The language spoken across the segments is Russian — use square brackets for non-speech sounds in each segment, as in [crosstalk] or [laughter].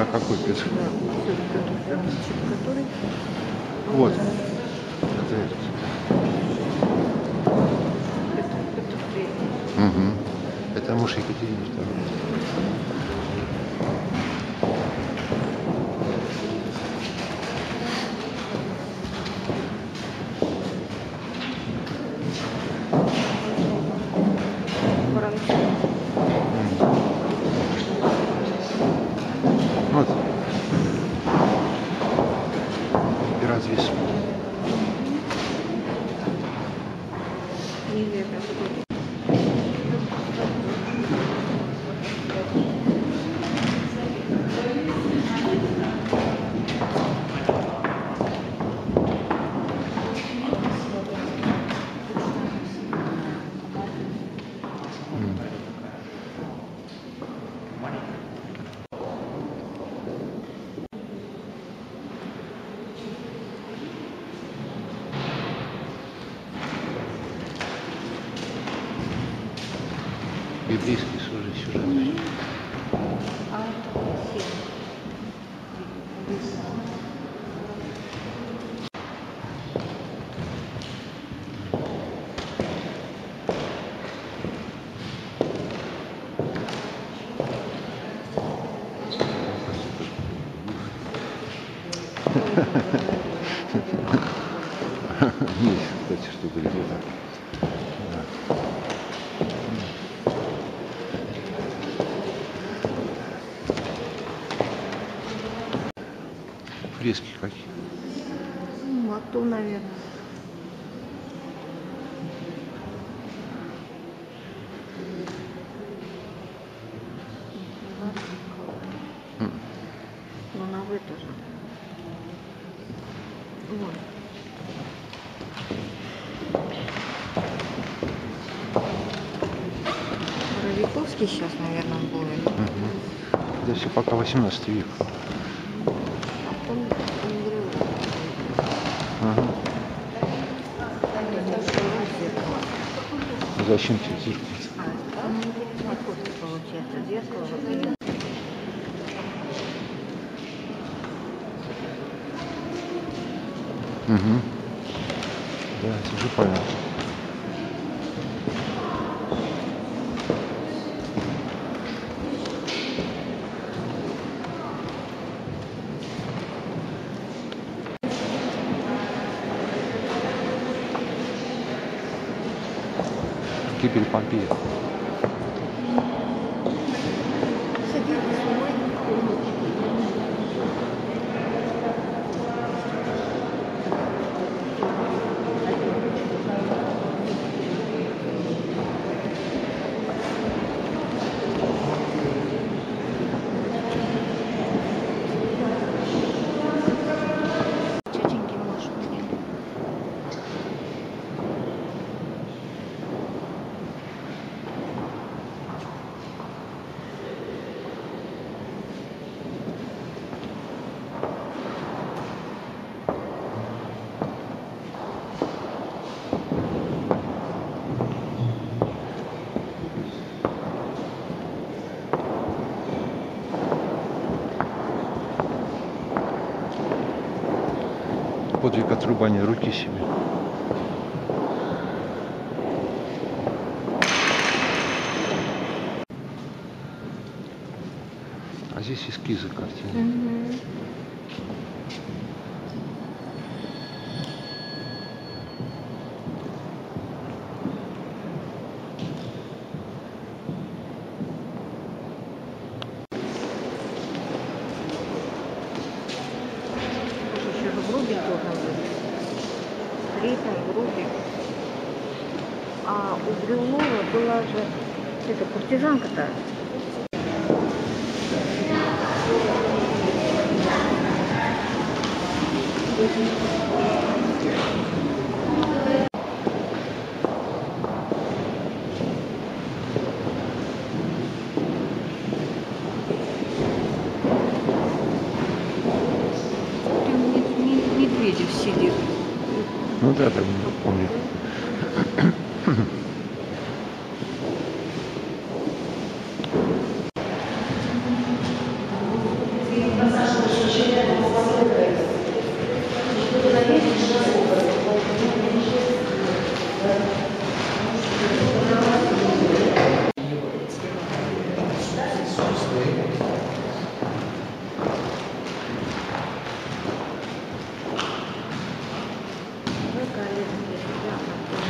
А какой который Вот. Это этот. Мгм. Это муж Екатерины II. ni. Библейский сюжет. [laughs] Есть, кстати, что говорит Фрески какие. Ну, а то, наверное. Ну, на в это же. Вот. Боровиковский сейчас, наверное, будет. Мгм. Это все пока 18 век. Зачем тебе зеркало? Получается, Угу. Да, это уже понятно. ركيب البامبير. Подвиг отрубания руки себе. А здесь эскизы картины. третьем группе. А у Брюлова была же эта куртизанка-то. Thank you. Ну да, там помню.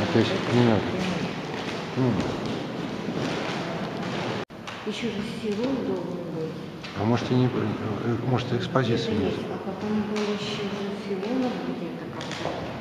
А то есть не надо. М. Еще же Сирон должен быть. А может и не... Может экспозиции нет. А потом был еще же Филонов где-то как-то.